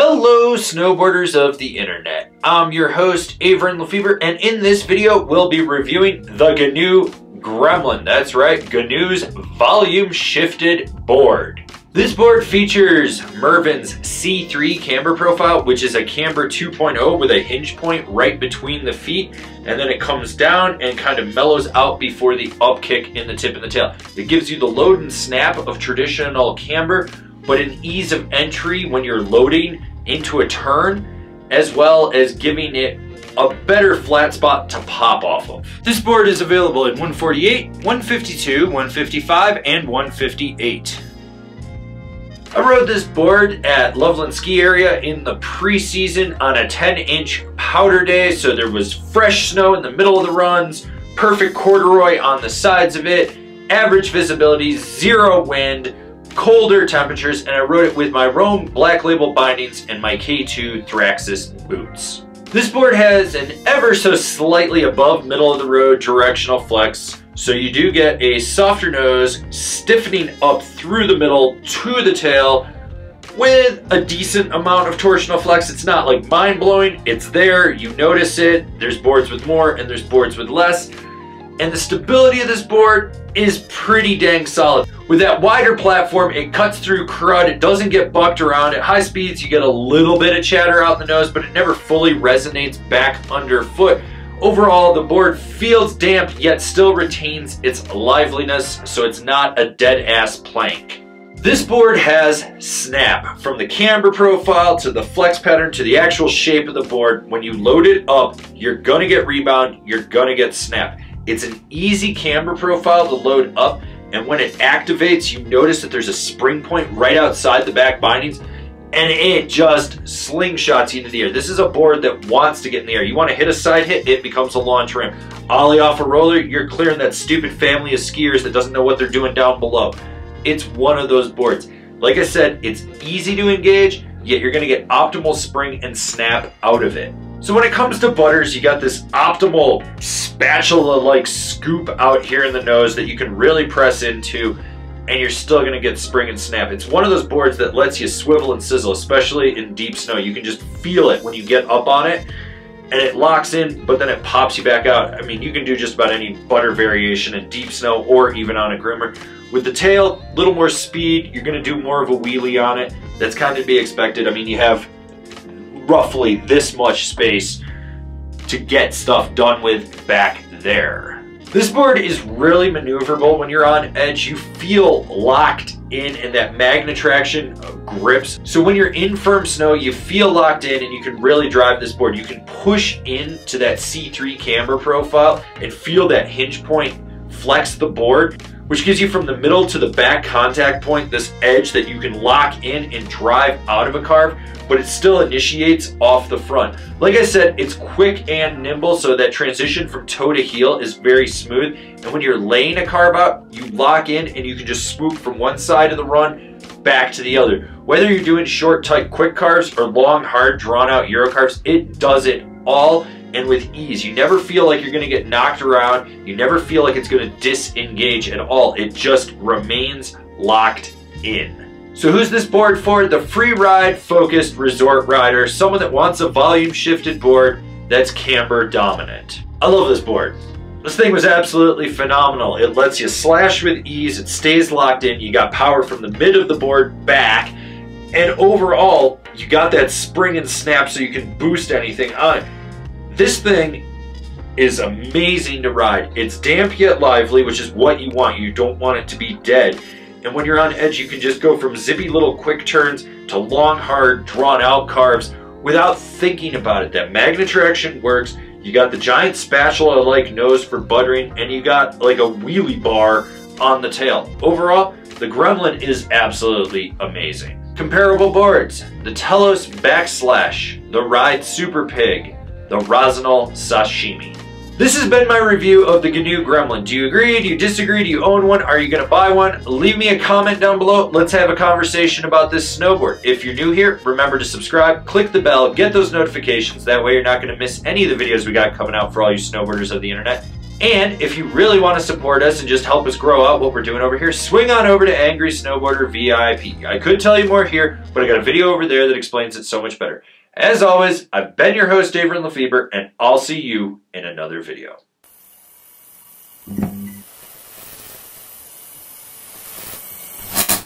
Hello, snowboarders of the internet. I'm your host, Avran LeFeber, and in this video, we'll be reviewing the GNU Gremlin. That's right, GNU's volume shifted board. This board features Mervin's C3 camber profile, which is a camber 2.0 with a hinge point right between the feet, and then it comes down and kind of mellows out before the upkick in the tip and the tail. It gives you the load and snap of traditional camber, but an ease of entry when you're loading into a turn, as well as giving it a better flat spot to pop off of. This board is available in 148, 152, 155, and 158. I rode this board at Loveland Ski Area in the preseason on a 10 inch powder day, so there was fresh snow in the middle of the runs, perfect corduroy on the sides of it, average visibility, zero wind, colder temperatures, and I rode it with my Rome Black Label bindings and my K2 Thraxis boots. This board has an ever so slightly above middle of the road directional flex, so you do get a softer nose stiffening up through the middle to the tail with a decent amount of torsional flex. It's not like mind blowing, it's there, you notice it. There's boards with more and there's boards with less. And the stability of this board is pretty dang solid. With that wider platform, it cuts through crud, it doesn't get bucked around. At high speeds, you get a little bit of chatter out the nose, but it never fully resonates back underfoot. Overall, the board feels damp, yet still retains its liveliness, so it's not a dead-ass plank. This board has snap. From the camber profile to the flex pattern to the actual shape of the board, when you load it up, you're gonna get rebound, you're gonna get snap. It's an easy camber profile to load up, and when it activates, you notice that there's a spring point right outside the back bindings, and it just slingshots you into the air. This is a board that wants to get in the air. You want to hit a side hit, it becomes a launch ramp. Ollie off a roller, you're clearing that stupid family of skiers that doesn't know what they're doing down below. It's one of those boards. Like I said, it's easy to engage, yet you're going to get optimal spring and snap out of it. So when it comes to butters, you got this optimal spatula-like scoop out here in the nose that you can really press into and you're still gonna get spring and snap. It's one of those boards that lets you swivel and sizzle, especially in deep snow. You can just feel it when you get up on it and it locks in, but then it pops you back out. I mean, you can do just about any butter variation in deep snow or even on a groomer. With the tail, a little more speed, you're gonna do more of a wheelie on it. That's kind of to be expected. I mean, you have roughly this much space to get stuff done with back there. This board is really maneuverable when you're on edge. You feel locked in and that Magnetraction grips. So when you're in firm snow, you feel locked in and you can really drive this board. You can push into that C3 camber profile and feel that hinge point flex the board which gives you from the middle to the back contact point this edge that you can lock in and drive out of a carve, but it still initiates off the front. Like I said, it's quick and nimble, so that transition from toe to heel is very smooth. And when you're laying a carve out, you lock in and you can just swoop from one side of the run back to the other. Whether you're doing short, tight, quick carves or long, hard, drawn out Euro carves, it does it all and with ease. You never feel like you're going to get knocked around. You never feel like it's going to disengage at all. It just remains locked in. So who's this board for? The free ride focused resort rider, someone that wants a volume shifted board that's camber dominant. I love this board. This thing was absolutely phenomenal. It lets you slash with ease, it stays locked in, you got power from the mid of the board back, and overall, you got that spring and snap so you can boost anything on. This thing is amazing to ride. It's damp yet lively, which is what you want. You don't want it to be dead. And when you're on edge, you can just go from zippy little quick turns to long, hard, drawn out carves without thinking about it. That Magnetraction works. You got the giant spatula-like nose for buttering, and you got like a wheelie bar on the tail. Overall, the Gremlin is absolutely amazing. Comparable boards, the Telos Backslash, the Ride Super Pig, the Rossignol Sashimi. This has been my review of the GNU Gremlin. Do you agree? Do you disagree? Do you own one? Are you going to buy one? Leave me a comment down below. Let's have a conversation about this snowboard. If you're new here, remember to subscribe, click the bell, get those notifications. That way you're not going to miss any of the videos we got coming out for all you snowboarders of the internet. And if you really want to support us and just help us grow out what we're doing over here, swing on over to Angry Snowboarder VIP. I could tell you more here, but I got a video over there that explains it so much better. As always, I've been your host, David LeFeber, and I'll see you in another video.